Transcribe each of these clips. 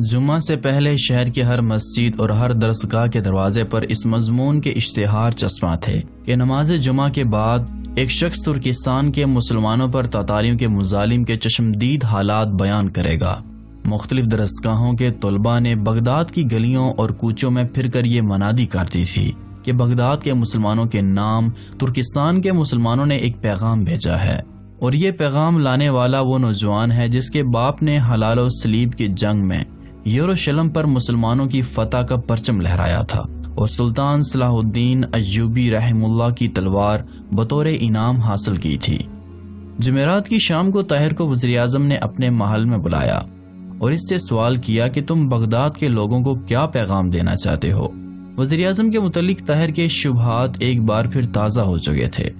जुम्मा से पहले शहर के हर मस्जिद और हर दरसगाह के दरवाजे पर इस मजमून के इश्तेहार चश्मा थे। कि नमाज़ जुमा के बाद एक शख्स तुर्किस्तान के मुसलमानों पर तातारियों के मुजालिम के चश्मदीद हालात बयान करेगा। मुख्तलिफ़ दरसगाहों के तलबा ने बगदाद की गलियों और कूचों में फिर कर ये मनादी कर दी थी कि बगदाद के मुसलमानों के नाम तुर्किस्तान के मुसलमानों ने एक पैगाम भेजा है। और ये पैगाम लाने वाला वो नौजवान है जिसके बाप ने हलाल सलीब की जंग में यरूशलेम पर मुसलमानों की फतह का परचम लहराया था और सुल्तान सलाहुद्दीन अयूबी रहमुल्ला की तलवार बतौर इनाम हासिल की थी। जुमेरात की शाम को ताहिर को वजी अजम ने अपने महल में बुलाया और इससे सवाल किया कि तुम बगदाद के लोगों को क्या पैगाम देना चाहते हो? वजी अजम के मुतलिक ताहिर के शुभात एक बार फिर ताज़ा हो चुके थे,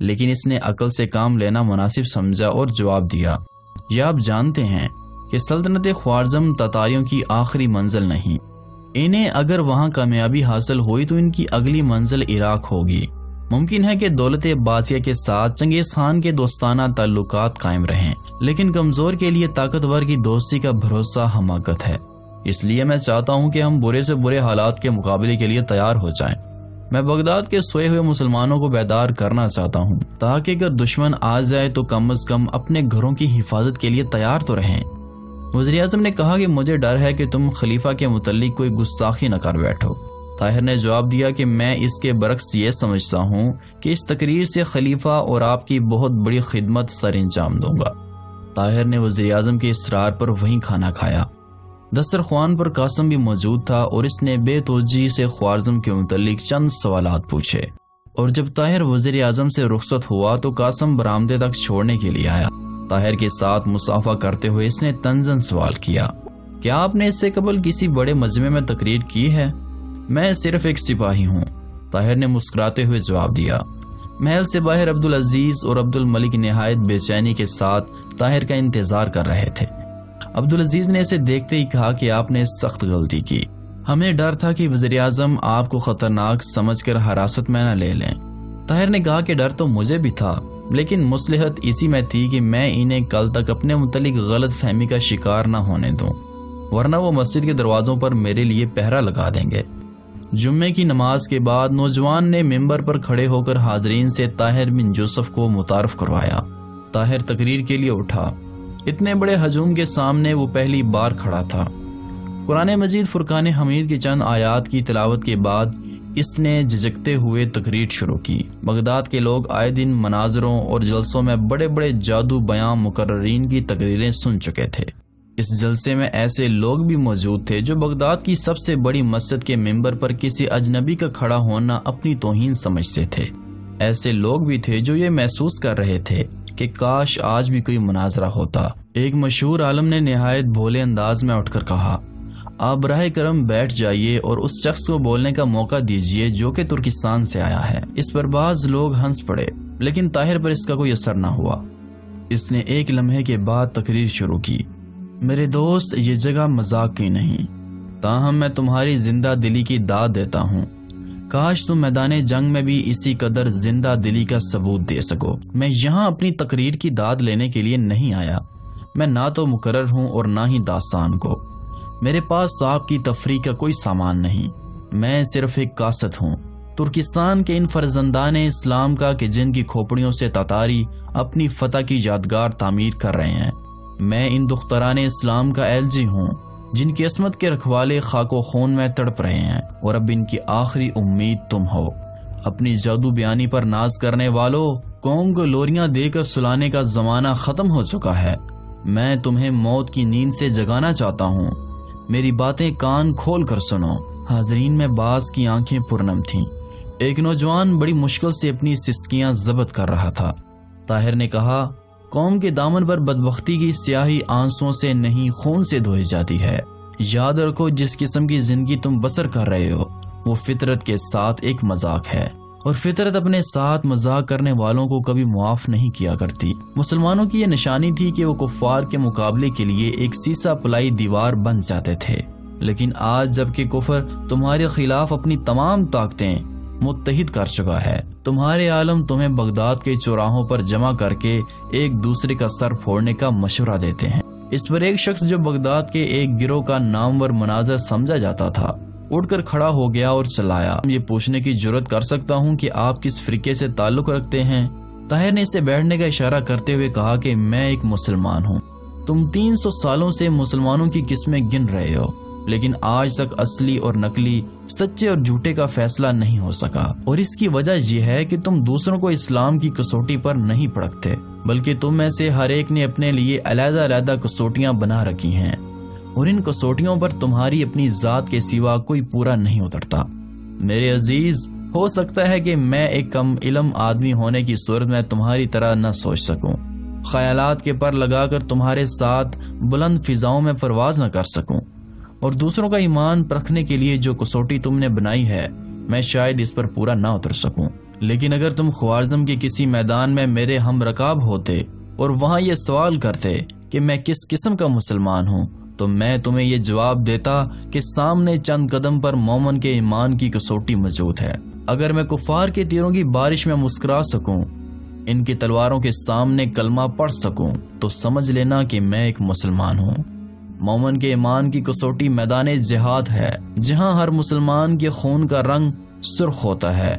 लेकिन इसने अकल से काम लेना मुनासिब समझा और जवाब दिया, यह आप जानते हैं कि सल्तनत ख्वारजम ततारियों की आखिरी मंजिल नहीं। इन्हें अगर वहाँ कामयाबी हासिल हुई तो इनकी अगली मंजिल इराक होगी। मुमकिन है कि दौलत बासिया के साथ चंगेज खान के दोस्ताना ताल्लुकात कायम रहें, लेकिन कमज़ोर के लिए ताकतवर की दोस्ती का भरोसा हमाकत है। इसलिए मैं चाहता हूँ कि हम बुरे से बुरे हालात के मुकाबले के लिए तैयार हो जाएँ। मैं बगदाद के सोए हुए मुसलमानों को बेदार करना चाहता हूँ, ताकि अगर दुश्मन आ जाए तो कम अज कम अपने घरों की हिफाजत के लिए तैयार तो रहें। वजी अजम ने कहा कि मुझे डर है कि तुम खलीफा के मुतलिक कोई गुस्साखी न कर बैठो। ताहिर ने जवाब दिया कि मैं इसके बरक्स ये समझता हूँ कि इस तकरीर से खलीफा और आपकी बहुत बड़ी खिदमत सर अंजाम दूँगा। ताहिर ने वजी अजम के इसरार पर वहीं खाना खाया। दस्तरखान पर कासम भी मौजूद था और इसने बेतोजी से ख्वारजम के मुतलिक चंद सवाल पूछे। और जब ताहिर वज़ीर अजम से रुख्सत हुआ तो कासम बरामदे तक छोड़ने के लिए आया। ताहिर के साथ मुसाफा करते हुए इसने तंजन सवाल किया, क्या आपने इससे कबल किसी बड़े मजमे में तकरीर की है? मैं सिर्फ़ एक सिपाही हूँ, ताहिर ने मुस्कुराते हुए जवाब दिया। महल से बाहर अब्दुल अज़ीज़ और अब्दुल मलिक नहायत बेचैनी के साथ ताहिर का इंतज़ार कर रहे थे। अब्दुल अज़ीज़ ने इसे देखते ही कहा कि आपने सख्त गलती की। हमें डर था कि वज़ीर आज़म आपको खतरनाक समझकर हिरासत में न ले लें। ताहिर ने कहा कि डर तो मुझे भी था लेकिन मुसलहत इसी में थी कि मैं इन्हें कल तक अपने मुतलिक गलत फहमी का शिकार न होने दूँ, वरना वो मस्जिद के दरवाजों पर मेरे लिए पहरा लगा देंगे। जुम्मे की नमाज़ के बाद नौजवान ने मेंबर पर खड़े होकर हाजरीन से ताहिर बिन जोसफ को मुतारफ करवाया। ताहिर तकरीर के लिए उठा। इतने बड़े हजूम के सामने वो पहली बार खड़ा था। कुरान मजीद फुरकान हमीद की चंद आयात की तिलावत के बाद इसने झिझकते हुए तकरीर शुरू की। बगदाद के लोग आए दिन मनाजरों और जलसों में बड़े बड़े जादू बयां मुकर्रीन की तकरीरें सुन चुके थे। इस जलसे में ऐसे लोग भी मौजूद थे जो बगदाद की सबसे बड़ी मस्जिद के मेंबर पर किसी अजनबी का खड़ा होना अपनी तोहिन समझते थे। ऐसे लोग भी थे जो ये महसूस कर रहे थे कि काश आज भी कोई मुनाजरा होता। एक मशहूर आलम ने नहायत भोले अंदाज में उठकर कहा आप बरह करम बैठ जाइए और उस शख्स को बोलने का मौका दीजिए जो कि तुर्किस्तान से आया है। इस पर बाज लोग हंस पड़े, लेकिन ताहिर पर इसका कोई असर न हुआ। इसने एक लम्हे के बाद तकरीर शुरू की। मेरे दोस्त, ये जगह मज़ाक की नहीं। ताहम मैं तुम्हारी ज़िंदा दिली की दाद देता हूँ। काश तुम मैदान जंग में भी इसी कदर ज़िंदा दिली का सबूत दे सको। मैं यहाँ अपनी तकरीर की दाद लेने के लिए नहीं आया। मैं ना तो मुकर हूँ और ना ही दास्तान को। मेरे पास साहब की तफरी का कोई सामान नहीं। मैं सिर्फ़ एक कासत हूँ। तुर्किस्तान के इन फर्जंदान इस्लाम का कि जिनकी खोपड़ियों से ततारी अपनी फतह की यादगार तामीर कर रहे हैं। मैं इन दुख्तरान इस्लाम का एलजी हूँ, जिनकी असमत के रखवाले खाको खून में तड़प रहे हैं और अब इनकी आखिरी उम्मीद तुम हो। अपनी जादू बयानी पर नाज करने वालों कौम को लोरियाँ देकर सुलाने का जमाना खत्म हो चुका है। मैं तुम्हें मौत की नींद से जगाना चाहता हूँ। मेरी बातें कान खोल कर सुनो। हाजरीन में बास की आँखें पूर्णम थीं। एक नौजवान बड़ी मुश्किल से अपनी सिस्कियाँ जबत कर रहा था। ताहिर ने कहा, कौम के दामन पर बदबख्ती की स्याही आंसुओं से नहीं, खून से धोई जाती है। याद रखो, जिस किस्म की ज़िंदगी तुम बसर कर रहे हो, वो फितरत के साथ एक मज़ाक है। और फितरत अपने साथ मज़ाक करने वालों को कभी मुआफ नहीं किया करती। मुसलमानों की यह निशानी थी कि वो कुफार के मुकाबले के लिए एक सीसा पलाई दीवार बन जाते थे। लेकिन आज जबकि कुफर तुम्हारे खिलाफ अपनी तमाम ताकतें मुतहिद कर चुका है, तुम्हारे आलम तुम्हें बगदाद के चौराहों पर जमा करके एक दूसरे का सर फोड़ने का मशवरा देते हैं। इस पर एक शख्स जो बगदाद के एक गिरोह का नामवर मनाजर समझा जाता था उठकर खड़ा हो गया और चलाया। ये पूछने की ज़रूरत कर सकता हूँ कि आप किस फिरके से ताल्लुक रखते हैं? ताहिर ने इसे बैठने का इशारा करते हुए कहा कि मैं एक मुसलमान हूँ। तुम 300 सालों से मुसलमानों की किस्में गिन रहे हो, लेकिन आज तक असली और नकली, सच्चे और झूठे का फैसला नहीं हो सका। और इसकी वजह यह है कि तुम दूसरों को इस्लाम की कसौटी पर नहीं पड़कते, बल्कि तुम में से हर एक ने अपने लिए अलहदा अलहदा कसौटियाँ बना रखी हैं। और इन कसौटियों पर तुम्हारी अपनी जात के सिवा कोई पूरा नहीं उतरता। मेरे अज़ीज़, हो सकता है कि मैं एक कम इलम आदमी होने की सूरत में तुम्हारी तरह न सोच सकूँ। ख्यालात के पर लगाकर तुम्हारे साथ बुलंद फिजाओं में परवाज न कर सकूँ। और दूसरों का ईमान परखने के लिए जो कसौटी तुमने बनाई है, मैं शायद इस पर पूरा ना उतर सकूँ। लेकिन अगर तुम ख्वारजम के किसी मैदान में मेरे हम रकाब होते और वहाँ ये सवाल करते कि मैं किस किस्म का मुसलमान हूँ तो मैं तुम्हें ये जवाब देता कि सामने चंद कदम पर मोमन के ईमान की कसौटी मौजूद है। अगर मैं कुफार के तीरों की बारिश में मुस्कुरा सकूँ, इनकी तलवारों के सामने कलमा पढ़ सकूँ तो समझ लेना कि मैं एक मुसलमान हूँ। मोमन के ईमान की कसौटी मैदान जिहाद है, जहाँ हर मुसलमान के खून का रंग सुर्ख होता है।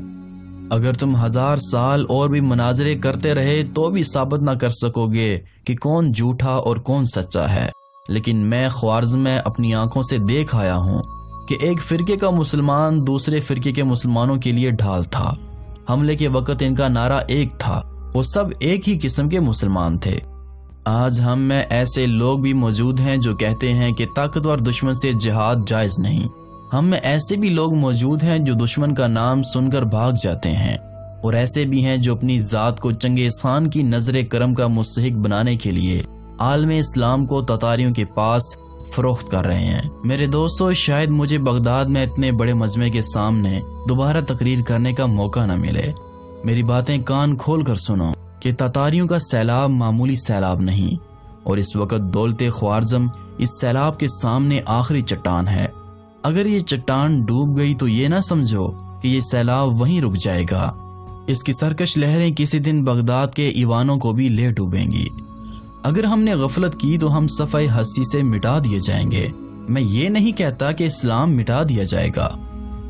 अगर तुम हज़ार साल और भी मनाजरे करते रहे तो भी साबित ना कर सकोगे कि कौन झूठा और कौन सच्चा है। लेकिन मैं ख्वार्ज में अपनी आँखों से देख आया हूँ कि एक फिरके का मुसलमान दूसरे फिरके के मुसलमानों के लिए ढाल था। हमले के वक्त इनका नारा एक था। वो सब एक ही किस्म के मुसलमान थे। आज हम में ऐसे लोग भी मौजूद हैं जो कहते हैं कि ताकतवर दुश्मन से जिहाद जायज़ नहीं। हम में ऐसे भी लोग मौजूद हैं जो दुश्मन का नाम सुनकर भाग जाते हैं और ऐसे भी हैं जो अपनी ज़ात को चंगे की नज़र करम का मुस्तक बनाने के लिए आलम इस्लाम को ततारियों के पास फरोख्त कर रहे हैं। मेरे दोस्तों, शायद मुझे बगदाद में इतने बड़े मजमे के सामने दोबारा तकरीर करने का मौका न मिले। मेरी बातें कान खोल कर सुनो कि ततारियों का सैलाब मामूली सैलाब नहीं, और इस वक्त दौलते ख्वारजम इस सैलाब के सामने आखिरी चट्टान है। अगर ये चट्टान डूब गई तो ये ना समझो कि ये सैलाब वहीं रुक जाएगा। इसकी सरकश लहरें किसी दिन बगदाद के ईवानों को भी ले डूबेंगी। अगर हमने गफलत की तो हम सफ़ाई हस्ती से मिटा दिए जाएँगे। मैं ये नहीं कहता कि इस्लाम मिटा दिया जाएगा।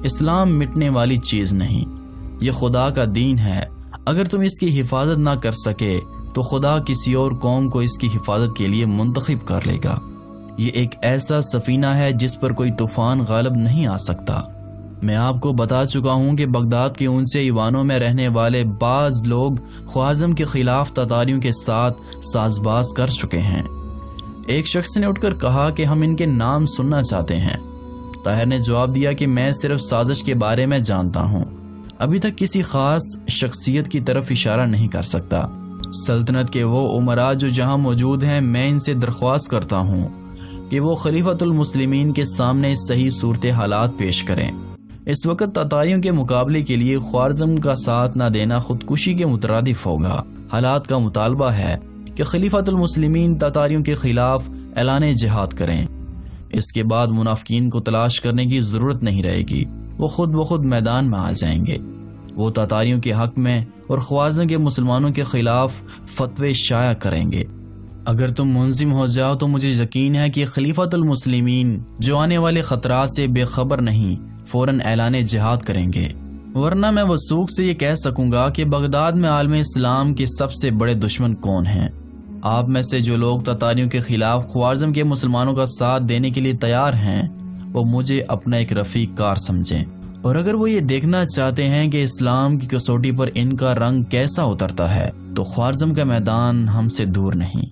इस्लाम मिटने वाली चीज़ नहीं। ये खुदा का दीन है। अगर तुम इसकी हिफाजत ना कर सके तो खुदा किसी और कौम को इसकी हिफाजत के लिए मुंतखब कर लेगा। ये एक ऐसा सफीना है जिस पर कोई तूफ़ान गालब नहीं आ सकता। मैं आपको बता चुका हूँ कि बगदाद के ऊँचे ईवानों में रहने वाले बाज लोग ख्वाजम के खिलाफ ततारियों के साथ साजबाज कर चुके हैं। एक शख्स ने उठकर कहा कि हम इनके नाम सुनना चाहते हैं। ताहिर ने जवाब दिया कि मैं सिर्फ़ साजिश के बारे में जानता हूँ। अभी तक किसी खास शख्सियत की तरफ़ इशारा नहीं कर सकता। सल्तनत के वो उमरा जो जहाँ मौजूद हैं, मैं इनसे दरख्वास्त करता हूँ कि वो खलीफतुल मुस्लिमीन के सामने सही सूरत हालात पेश करें। इस वक्त ततारियों के मुकाबले के लिए ख्वारजम का साथ न देना खुदकुशी के मुतरदफ होगा। हालात का मुतालबा है कि खलीफतुल मुस्लिमीन ततारियों के खिलाफ ऐलान जिहाद करें। इसके बाद मुनाफिकीन को तलाश करने की ज़रूरत नहीं रहेगी। वो खुद ब खुद मैदान में आ जाएँगे। वो तातारियों के हक में और ख्वाजों के मुसलमानों के खिलाफ फतवे शाया करेंगे। अगर तुम मुंजिम हो जाओ तो मुझे यकीन है कि खलीफतुलमसलिमीन जो आने वाले ख़तरा से बेखबर नहीं फ़ौरन ऐलान जिहाद करेंगे। वरना मैं वसूख से ये कह सकूँगा कि बगदाद में आलम इस्लाम के सबसे बड़े दुश्मन कौन हैं? आप में से जो लोग ततारियों के खिलाफ ख्वारजम के मुसलमानों का साथ देने के लिए तैयार हैं, वो मुझे अपना एक रफीक कार समझें। और अगर वो ये देखना चाहते हैं कि इस्लाम की कसौटी पर इनका रंग कैसा उतरता है तो ख्वारजम का मैदान हमसे दूर नहीं।